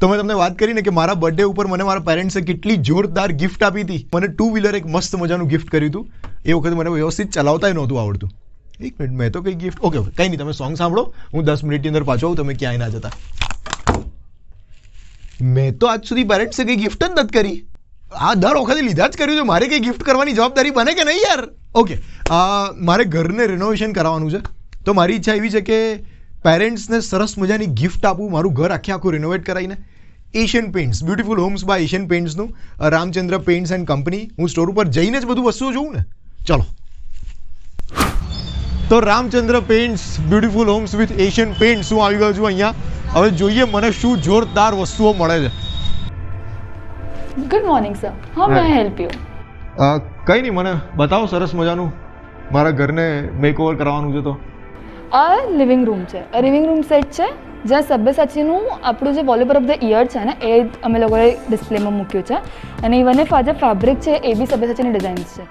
તો મેં તમને વાત કરીને કે મારા બર્થડે ઉપર મને મારા પેરેન્ટ્સે કેટલી જોરદાર ગિફ્ટ આપી હતી. મને ટુ વ્હીલર એક મસ્ત મજાનું ગિફ્ટ કર્યું હતું. એ વખતે મને વ્યવસ્થિત ચલાવતાય નહોતું આવડતું. એક મિનિટ મેં તો કંઈ ગિફ્ટ ઓકે કંઈ નહીં, તમે સોંગ સાંભળો. હું દસ મિનિટની અંદર પાછો આવું, તમે ક્યાંય ના જતા. મેં તો આજ સુધી પેરેન્ટ્સે કંઈ ગિફ્ટ જ નથી કરી. આ દર વખતે લીધા જ કર્યું છે. મારે કંઈ ગિફ્ટ કરવાની જવાબદારી બને કે નહીં યાર? ઓકે મારે ઘરને રિનોવેશન કરાવવાનું છે. તો મારી ઈચ્છા એવી છે કે પેરેન્ટ્સને સરસ મજાની ગિફ્ટ આપું મારું ઘર આખે આખું રિનોવેટ કરાવીને Asian paints beautiful homes by Asian પેઇન્ટ્સનું Ramchandra paints and company હું સ્ટોર ઉપર જઈને જ બધું વસ્તુઓ જોઉં ને. ચલો. તો Ramchandra paints beautiful homes with Asian paints હું આવી ગયો છું અહીંયા. હવે જોઈએ મને શું જોરદાર વસ્તુઓ મળે છે. Good morning sir how may help you? કંઈ નહીં મને બતાવો સરસ મજાનું. મારા ઘરને મેકઓવર કરવાનું છે તો. આ લિવિંગ રૂમ છે. આ લિવિંગ રૂમ સેટ છે જ્યાં સબ્યસાચીનું આપણું જે વોલપેપર ઓફ ધ ઇયર છે ને એ અમે લોકોએ ડિસ્પ્લેમાં મૂક્યું છે. અને ઇવન એ જે ફેબ્રિક છે એ બી સબ્યસાચીની ડિઝાઇન્સ છે.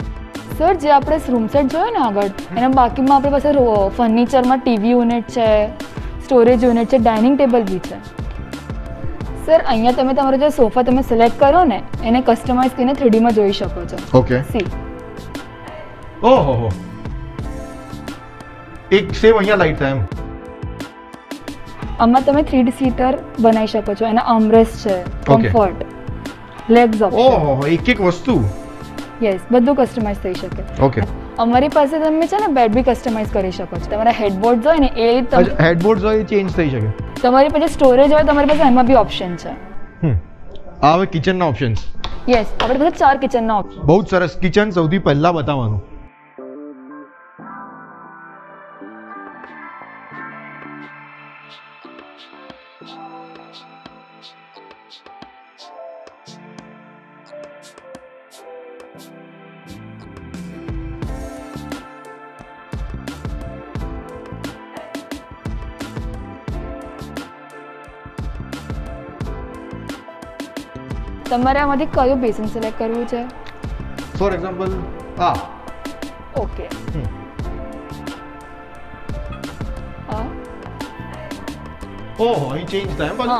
સર જે આપણે રૂમ સેટ જોયો ને આગળ એના બાકીમાં આપણી પાસે ફર્નિચરમાં ટીવી યુનિટ છે સ્ટોરેજ યુનિટ છે ડાઇનિંગ ટેબલ બી છે. સર અહીંયા તમે તમારો જે સોફા તમે સિલેક્ટ કરો ને એને કસ્ટમાઇઝ કરીને થ્રીડીમાં જોઈ શકો છો. ઓકે સી ઓહો હો. એક સેવ અહીંયા લાઈટ થાય એમ. આમાં તમે થ્રી સીટર બનાવી શકો છો. એના આર્મરેસ્ટ છે કમ્ફર્ટ લેગ્સ ઓપ્શન ઓહો એક એક વસ્તુ. યસ બધું કસ્ટમાઇઝ થઈ શકે. ઓકે અમારી પાસે તમે છે ને બેડ બી કસ્ટમાઇઝ કરી શકો છો. તમારા હેડબોર્ડ હોય ને એ હેડબોર્ડ હોય ચેન્જ થઈ શકે. તમારી પાસે સ્ટોરેજ હોય તમારી પાસે એમાં બી ઓપ્શન છે. હમ. આ હવે કિચનના ઓપ્શન્સ યસ આપણે પાસે ચાર કિચનના ઓપ્શન બહુ સરસ. કિચન સૌથી પહેલા બતાવવાનું. તમારે આમાંથી કયું બેસન સિલેક્ટ કરવું છે? ફોર એક્ઝામ્પલ આ. ઓકે ઓહો અહીં ચેન્જ થાય એમ હા.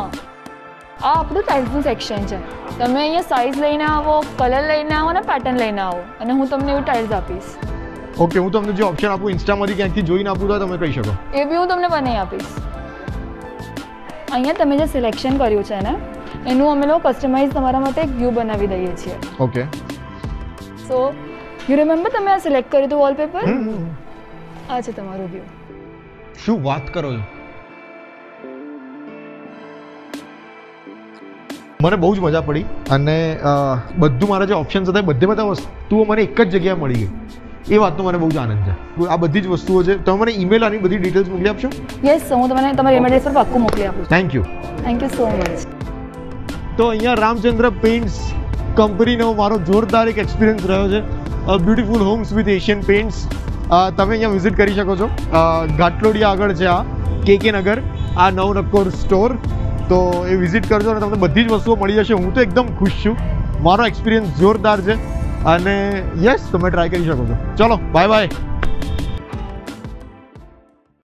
આ આપણું ટાઇલ્સનું સેક્શન છે. તમે અહીંયા સાઇઝ લઈને આવો કલર લઈને આવો ને પેટર્ન લઈને આવો. અને હું તમને એવી ટાઇલ્સ આપીશ. ઓકે હું તમને જે ઓપ્શન આપું ઇન્સ્ટામાંથી ક્યાંકથી જોઈને આપું તો તમે કહી શકો. એ બી હું તમને બનાવી આપીશ. અહીંયા તમે જે સિલેક્શન કર્યું છે ને એનું અમે લોકો કસ્ટમાઇઝ તમારા માટે એક વ્યૂ બનાવી દઈએ છીએ. ઓકે સો યુ રિમેમ્બર તમે આ સિલેક્ટ કર્યું હતું વોલપેપર. આ છે તમારું વ્યૂ શું વાત કરો છો? મને બહુ જ મજા પડી અને બધું મારા જે ઓપ્શન્સ હતા બધે બધા વસ્તુઓ મને એક જ જગ્યાએ મળી ગઈ. એ વાતનો મને બહુ જ આનંદ છે. આ બધી જ વસ્તુઓ છે. તમે મને ઈમેલ આની બધી ડિટેલ્સ મોકલી આપશો? યસ હું તમને તમારી ઈમેલ પર પાક્કું મોકલી આપું thank you thank you so much તો અહીંયા રામચંદ્ર પેઇન્ટ્સ કંપનીનો મારો જોરદાર એક એક્સપિરિયન્સ રહ્યો છે. Beautiful homes with Asian paints તમે અહીંયા વિઝિટ કરી શકો છો. ઘાટલોડિયા આગળ છે આ કે કે નગર આ નવનક્કોર સ્ટોર તો એ વિઝિટ કરજો અને તમને બધી જ વસ્તુઓ મળી જશે. હું તો એકદમ ખુશ છું. મારો એક્સપિરિયન્સ જોરદાર છે. અને યસ તમે ટ્રાય કરી શકો છો. ચલો બાય બાય